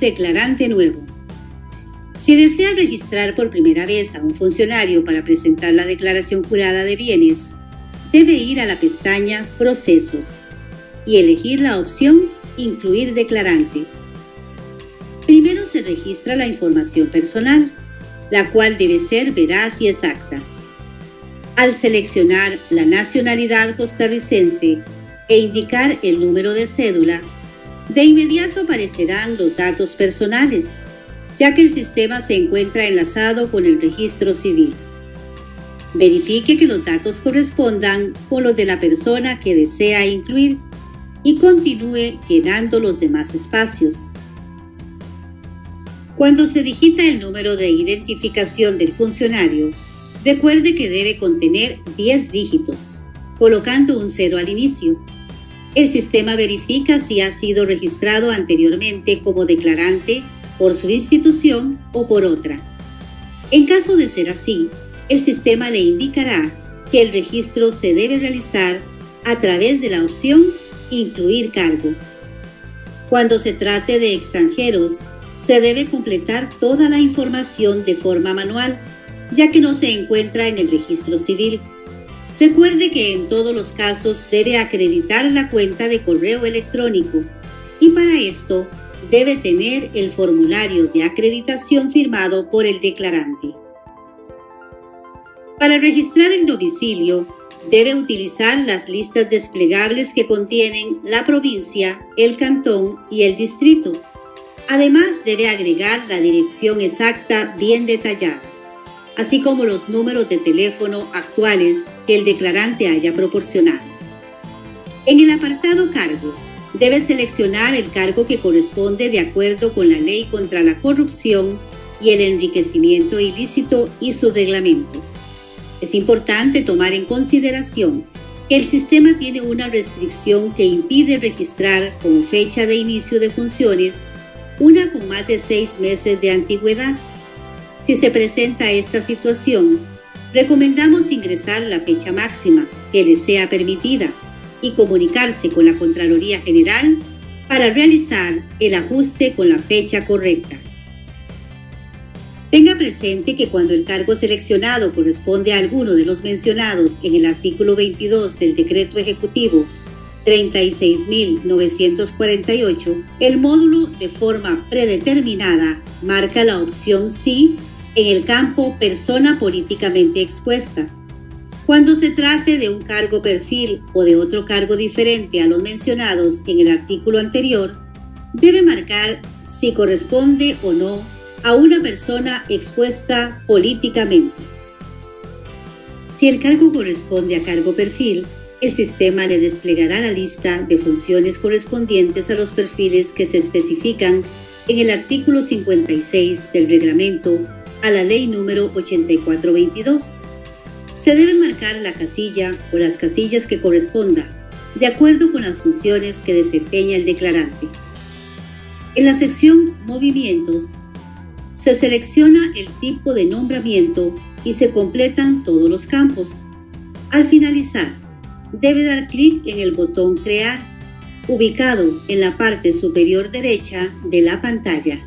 declarante nuevo. Si desea registrar por primera vez a un funcionario para presentar la declaración jurada de bienes, debe ir a la pestaña Procesos y elegir la opción Incluir declarante. Primero se registra la información personal, la cual debe ser veraz y exacta. Al seleccionar la nacionalidad costarricense e indicar el número de cédula, de inmediato aparecerán los datos personales, ya que el sistema se encuentra enlazado con el registro civil. Verifique que los datos correspondan con los de la persona que desea incluir y continúe llenando los demás espacios. Cuando se digita el número de identificación del funcionario, recuerde que debe contener 10 dígitos, colocando un cero al inicio el sistema verifica si ha sido registrado anteriormente como declarante por su institución o por otra. En caso de ser así, el sistema le indicará que el registro se debe realizar a través de la opción Incluir cargo. Cuando se trate de extranjeros, se debe completar toda la información de forma manual, ya que no se encuentra en el registro civil. Recuerde que en todos los casos debe acreditar la cuenta de correo electrónico y para esto debe tener el formulario de acreditación firmado por el declarante. Para registrar el domicilio, debe utilizar las listas desplegables que contienen la provincia, el cantón y el distrito. Además, debe agregar la dirección exacta bien detallada así como los números de teléfono actuales que el declarante haya proporcionado. En el apartado Cargo, debe seleccionar el cargo que corresponde de acuerdo con la ley contra la corrupción y el enriquecimiento ilícito y su reglamento. Es importante tomar en consideración que el sistema tiene una restricción que impide registrar como fecha de inicio de funciones una con más de seis meses de antigüedad si se presenta esta situación, recomendamos ingresar la fecha máxima que le sea permitida y comunicarse con la Contraloría General para realizar el ajuste con la fecha correcta. Tenga presente que cuando el cargo seleccionado corresponde a alguno de los mencionados en el artículo 22 del Decreto Ejecutivo 36.948, el módulo de forma predeterminada marca la opción sí en el campo persona políticamente expuesta. Cuando se trate de un cargo perfil o de otro cargo diferente a los mencionados en el artículo anterior, debe marcar si corresponde o no a una persona expuesta políticamente. Si el cargo corresponde a cargo perfil, el sistema le desplegará la lista de funciones correspondientes a los perfiles que se especifican en el artículo 56 del reglamento a la ley número 8422. Se debe marcar la casilla o las casillas que corresponda, de acuerdo con las funciones que desempeña el declarante. En la sección Movimientos, se selecciona el tipo de nombramiento y se completan todos los campos. Al finalizar, debe dar clic en el botón Crear, ubicado en la parte superior derecha de la pantalla.